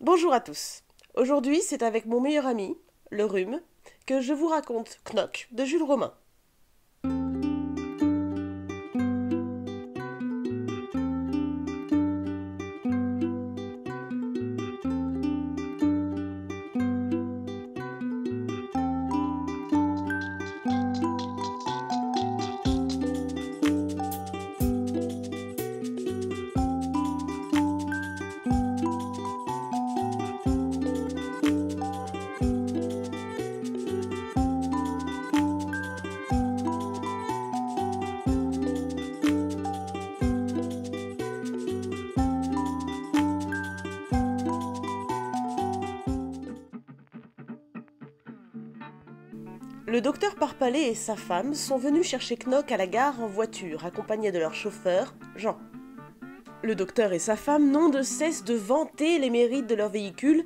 Bonjour à tous. Aujourd'hui, c'est avec mon meilleur ami, le rhume, que je vous raconte Knock de Jules Romain. Le docteur Parpalais et sa femme sont venus chercher Knock à la gare en voiture, accompagnés de leur chauffeur, Jean. Le docteur et sa femme n'ont de cesse de vanter les mérites de leur véhicule,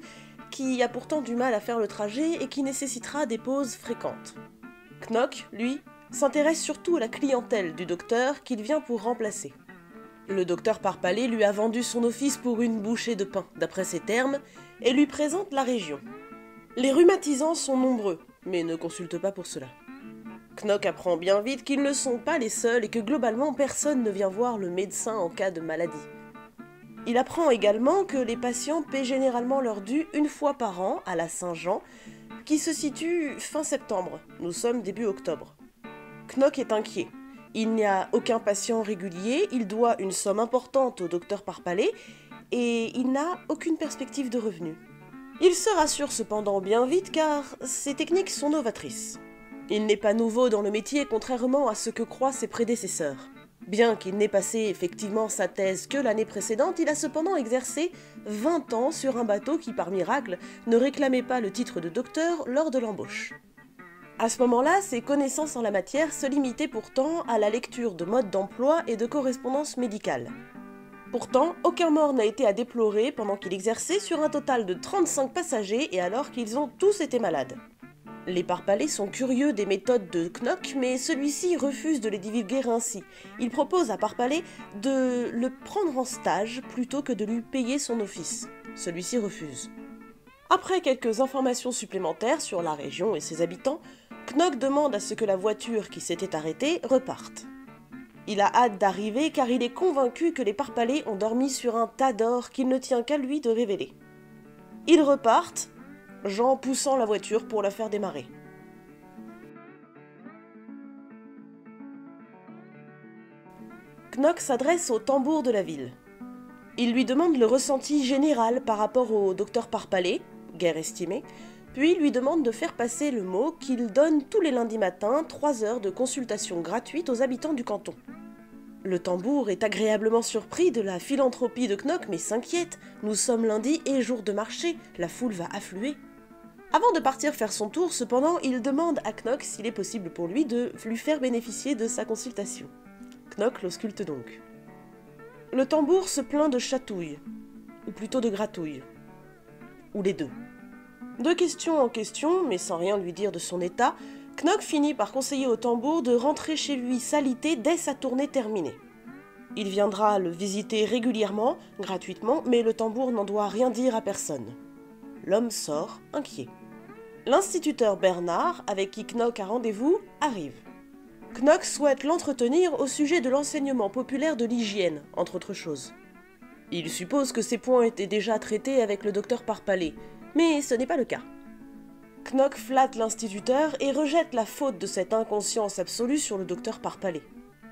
qui a pourtant du mal à faire le trajet et qui nécessitera des pauses fréquentes. Knock, lui, s'intéresse surtout à la clientèle du docteur qu'il vient pour remplacer. Le docteur Parpalais lui a vendu son office pour une bouchée de pain, d'après ses termes, et lui présente la région. Les rhumatisants sont nombreux, mais ne consulte pas pour cela. Knock apprend bien vite qu'ils ne sont pas les seuls et que globalement personne ne vient voir le médecin en cas de maladie. Il apprend également que les patients paient généralement leur dû une fois par an à la Saint-Jean, qui se situe fin septembre. Nous sommes début octobre. Knock est inquiet. Il n'y a aucun patient régulier, il doit une somme importante au docteur Parpalais et il n'a aucune perspective de revenu. Il se rassure cependant bien vite car ses techniques sont novatrices. Il n'est pas nouveau dans le métier contrairement à ce que croient ses prédécesseurs. Bien qu'il n'ait passé effectivement sa thèse que l'année précédente, il a cependant exercé 20 ans sur un bateau qui, par miracle, ne réclamait pas le titre de docteur lors de l'embauche. À ce moment-là, ses connaissances en la matière se limitaient pourtant à la lecture de modes d'emploi et de correspondance médicale. Pourtant, aucun mort n'a été à déplorer pendant qu'il exerçait sur un total de 35 passagers et alors qu'ils ont tous été malades. Les parpalais sont curieux des méthodes de Knock, mais celui-ci refuse de les divulguer ainsi. Il propose à Parpalais de le prendre en stage plutôt que de lui payer son office. Celui-ci refuse. Après quelques informations supplémentaires sur la région et ses habitants, Knock demande à ce que la voiture qui s'était arrêtée reparte. Il a hâte d'arriver car il est convaincu que les parpalais ont dormi sur un tas d'or qu'il ne tient qu'à lui de révéler. Ils repartent, Jean poussant la voiture pour la faire démarrer. Knock s'adresse au tambour de la ville. Il lui demande le ressenti général par rapport au docteur Parpalais, guerre estimée, puis lui demande de faire passer le mot qu'il donne tous les lundis matins 3 heures de consultation gratuite aux habitants du canton. Le tambour est agréablement surpris de la philanthropie de Knock, mais s'inquiète. Nous sommes lundi et jour de marché, la foule va affluer. Avant de partir faire son tour, cependant, il demande à Knock s'il est possible pour lui de lui faire bénéficier de sa consultation. Knock l'ausculte donc. Le tambour se plaint de chatouille, ou plutôt de gratouille, ou les deux. De question en question, mais sans rien lui dire de son état, Knock finit par conseiller au tambour de rentrer chez lui salité dès sa tournée terminée. Il viendra le visiter régulièrement, gratuitement, mais le tambour n'en doit rien dire à personne. L'homme sort, inquiet. L'instituteur Bernard, avec qui Knock a rendez-vous, arrive. Knock souhaite l'entretenir au sujet de l'enseignement populaire de l'hygiène, entre autres choses. Il suppose que ces points étaient déjà traités avec le docteur Parpalais, mais ce n'est pas le cas. Knock flatte l'instituteur et rejette la faute de cette inconscience absolue sur le docteur Parpalais.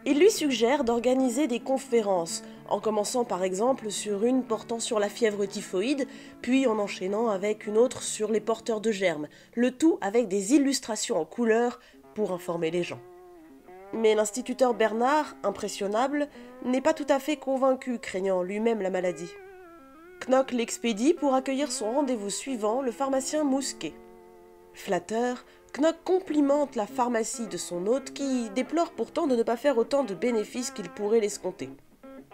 Il lui suggère d'organiser des conférences, en commençant par exemple sur une portant sur la fièvre typhoïde, puis en enchaînant avec une autre sur les porteurs de germes, le tout avec des illustrations en couleur pour informer les gens. Mais l'instituteur Bernard, impressionnable, n'est pas tout à fait convaincu, craignant lui-même la maladie. Knock l'expédie pour accueillir son rendez-vous suivant, le pharmacien Mousquet. Flatteur, Knock complimente la pharmacie de son hôte qui déplore pourtant de ne pas faire autant de bénéfices qu'il pourrait l'escompter.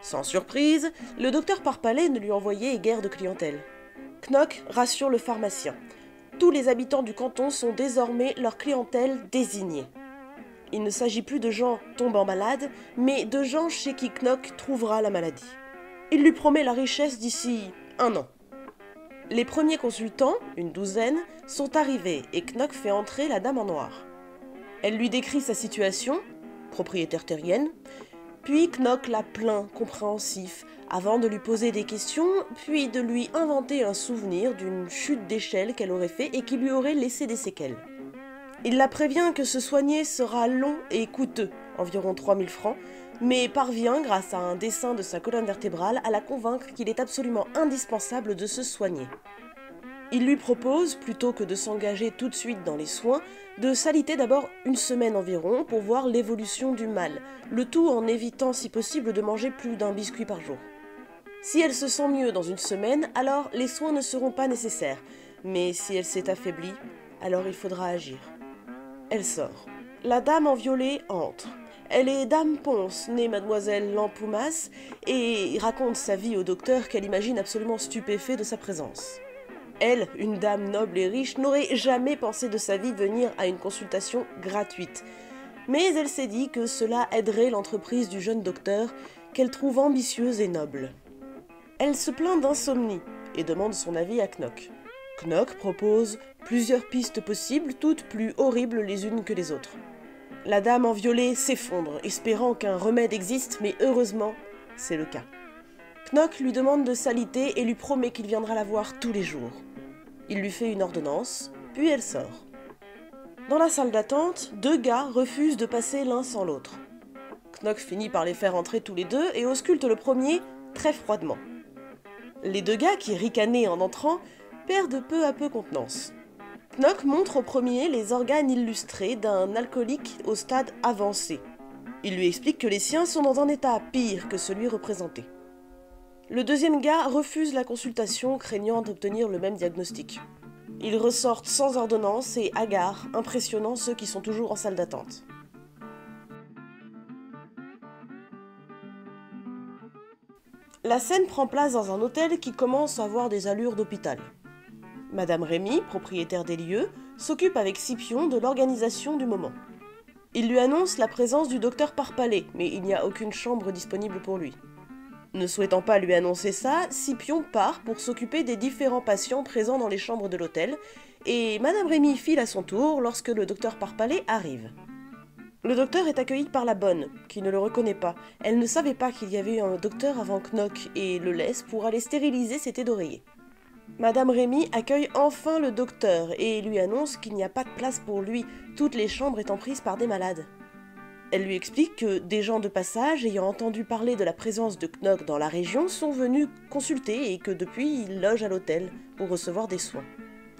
Sans surprise, le docteur Parpalais ne lui envoyait guère de clientèle. Knock rassure le pharmacien. Tous les habitants du canton sont désormais leur clientèle désignée. Il ne s'agit plus de gens tombant malades, mais de gens chez qui Knock trouvera la maladie. Il lui promet la richesse d'ici un an. Les premiers consultants, une douzaine, sont arrivés et Knock fait entrer la dame en noir. Elle lui décrit sa situation, propriétaire terrienne, puis Knock la plaint, compréhensif, avant de lui poser des questions, puis de lui inventer un souvenir d'une chute d'échelle qu'elle aurait fait et qui lui aurait laissé des séquelles. Il la prévient que se soigner sera long et coûteux, environ 3000 francs, mais parvient, grâce à un dessin de sa colonne vertébrale, à la convaincre qu'il est absolument indispensable de se soigner. Il lui propose, plutôt que de s'engager tout de suite dans les soins, de s'aliter d'abord une semaine environ pour voir l'évolution du mal, le tout en évitant si possible de manger plus d'un biscuit par jour. Si elle se sent mieux dans une semaine, alors les soins ne seront pas nécessaires, mais si elle s'est affaiblie, alors il faudra agir. Elle sort. La dame en violet entre. Elle est Dame Ponce, née Mademoiselle Lampoumas, et raconte sa vie au docteur qu'elle imagine absolument stupéfait de sa présence. Elle, une dame noble et riche, n'aurait jamais pensé de sa vie venir à une consultation gratuite. Mais elle s'est dit que cela aiderait l'entreprise du jeune docteur, qu'elle trouve ambitieuse et noble. Elle se plaint d'insomnie et demande son avis à Knock. Knock propose plusieurs pistes possibles, toutes plus horribles les unes que les autres. La dame en violet s'effondre, espérant qu'un remède existe, mais heureusement, c'est le cas. Knock lui demande de s'aliter et lui promet qu'il viendra la voir tous les jours. Il lui fait une ordonnance, puis elle sort. Dans la salle d'attente, deux gars refusent de passer l'un sans l'autre. Knock finit par les faire entrer tous les deux et ausculte le premier très froidement. Les deux gars qui ricanaient en entrant perdent peu à peu contenance. Knock montre au premier les organes illustrés d'un alcoolique au stade avancé. Il lui explique que les siens sont dans un état pire que celui représenté. Le deuxième gars refuse la consultation, craignant d'obtenir le même diagnostic. Ils ressortent sans ordonnance et hagards, impressionnant ceux qui sont toujours en salle d'attente. La scène prend place dans un hôtel qui commence à avoir des allures d'hôpital. Madame Rémy, propriétaire des lieux, s'occupe avec Scipion de l'organisation du moment. Il lui annonce la présence du docteur Parpalais, mais il n'y a aucune chambre disponible pour lui. Ne souhaitant pas lui annoncer ça, Scipion part pour s'occuper des différents patients présents dans les chambres de l'hôtel, et Madame Rémy file à son tour lorsque le docteur Parpalais arrive. Le docteur est accueilli par la bonne, qui ne le reconnaît pas. Elle ne savait pas qu'il y avait eu un docteur avant Knock et le laisse pour aller stériliser ses thés d'oreiller. Madame Rémy accueille enfin le docteur et lui annonce qu'il n'y a pas de place pour lui, toutes les chambres étant prises par des malades. Elle lui explique que des gens de passage ayant entendu parler de la présence de Knock dans la région sont venus consulter et que depuis il loge à l'hôtel pour recevoir des soins.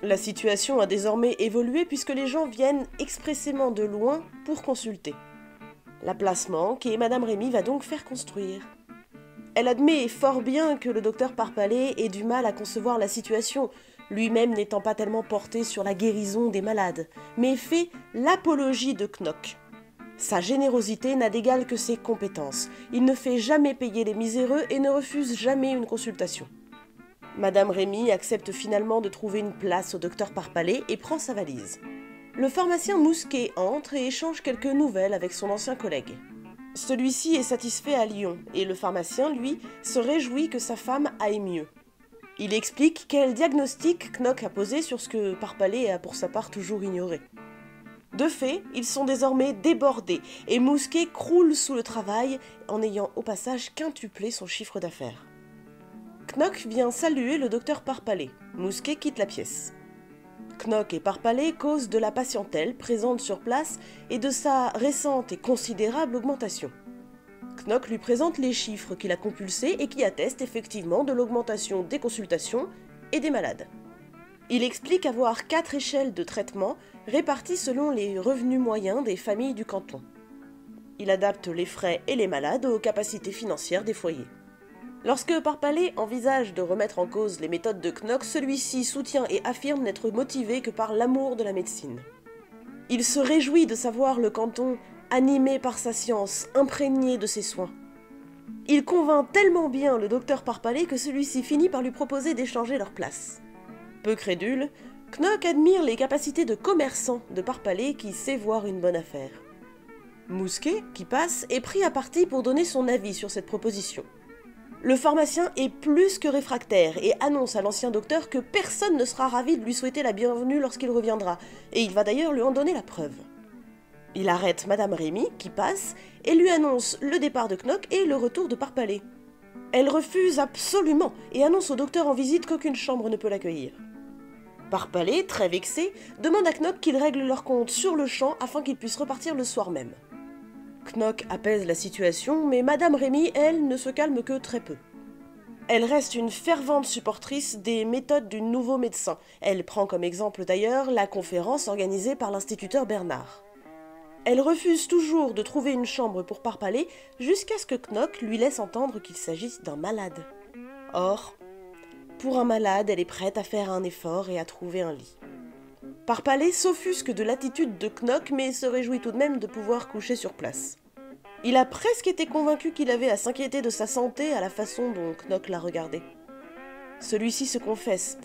La situation a désormais évolué puisque les gens viennent expressément de loin pour consulter. La place manque et Madame Rémy va donc faire construire. Elle admet fort bien que le docteur Parpalais ait du mal à concevoir la situation, lui-même n'étant pas tellement porté sur la guérison des malades, mais fait l'apologie de Knock. Sa générosité n'a d'égal que ses compétences. Il ne fait jamais payer les miséreux et ne refuse jamais une consultation. Madame Rémy accepte finalement de trouver une place au docteur Parpalais et prend sa valise. Le pharmacien Mousquet entre et échange quelques nouvelles avec son ancien collègue. Celui-ci est satisfait à Lyon, et le pharmacien, lui, se réjouit que sa femme aille mieux. Il explique quel diagnostic Knock a posé sur ce que Parpalais a pour sa part toujours ignoré. De fait, ils sont désormais débordés, et Mousquet croule sous le travail en ayant au passage quintuplé son chiffre d'affaires. Knock vient saluer le docteur Parpalais. Mousquet quitte la pièce. Knock et Parpalais causent de la patientèle présente sur place et de sa récente et considérable augmentation. Knock lui présente les chiffres qu'il a compulsés et qui attestent effectivement de l'augmentation des consultations et des malades. Il explique avoir quatre échelles de traitement réparties selon les revenus moyens des familles du canton. Il adapte les frais et les malades aux capacités financières des foyers. Lorsque Parpalais envisage de remettre en cause les méthodes de Knock, celui-ci soutient et affirme n'être motivé que par l'amour de la médecine. Il se réjouit de savoir le canton animé par sa science, imprégné de ses soins. Il convainc tellement bien le docteur Parpalais que celui-ci finit par lui proposer d'échanger leur place. Peu crédule, Knock admire les capacités de commerçant de Parpalais qui sait voir une bonne affaire. Mousquet, qui passe, est pris à partie pour donner son avis sur cette proposition. Le pharmacien est plus que réfractaire et annonce à l'ancien docteur que personne ne sera ravi de lui souhaiter la bienvenue lorsqu'il reviendra, et il va d'ailleurs lui en donner la preuve. Il arrête Madame Rémy, qui passe, et lui annonce le départ de Knock et le retour de Parpalais. Elle refuse absolument et annonce au docteur en visite qu'aucune chambre ne peut l'accueillir. Parpalais, très vexé, demande à Knock qu'il règle leur compte sur le champ afin qu'ils puissent repartir le soir même. Knock apaise la situation, mais Madame Rémy, elle, ne se calme que très peu. Elle reste une fervente supportrice des méthodes du nouveau médecin. Elle prend comme exemple d'ailleurs la conférence organisée par l'instituteur Bernard. Elle refuse toujours de trouver une chambre pour parpaler jusqu'à ce que Knock lui laisse entendre qu'il s'agisse d'un malade. Or, pour un malade, elle est prête à faire un effort et à trouver un lit. Parpalais s'offusque de l'attitude de Knock, mais se réjouit tout de même de pouvoir coucher sur place. Il a presque été convaincu qu'il avait à s'inquiéter de sa santé à la façon dont Knock l'a regardé. Celui-ci se confesse.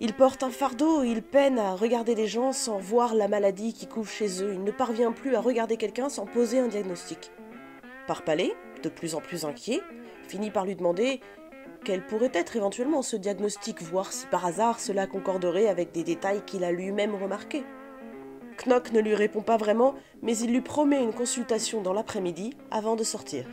Il porte un fardeau, il peine à regarder les gens sans voir la maladie qui couche chez eux, il ne parvient plus à regarder quelqu'un sans poser un diagnostic. Parpalais, de plus en plus inquiet, finit par lui demander quel pourrait être éventuellement ce diagnostic, voir si par hasard cela concorderait avec des détails qu'il a lui-même remarqués? Knock ne lui répond pas vraiment, mais il lui promet une consultation dans l'après-midi avant de sortir.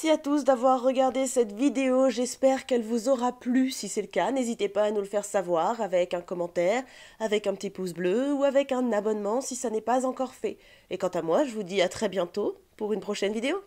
Merci à tous d'avoir regardé cette vidéo, j'espère qu'elle vous aura plu. Si c'est le cas, n'hésitez pas à nous le faire savoir avec un commentaire, avec un petit pouce bleu ou avec un abonnement si ça n'est pas encore fait. Et quant à moi, je vous dis à très bientôt pour une prochaine vidéo.